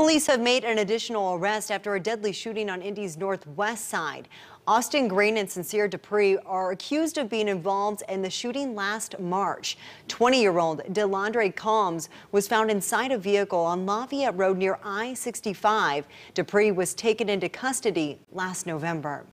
Police have made an additional arrest after a deadly shooting on Indy's northwest side. Austin Green and Sincere Dupree are accused of being involved in the shooting last March. 20-year-old Delandre Combs was found inside a vehicle on Lafayette Road near I-65. Dupree was taken into custody last November.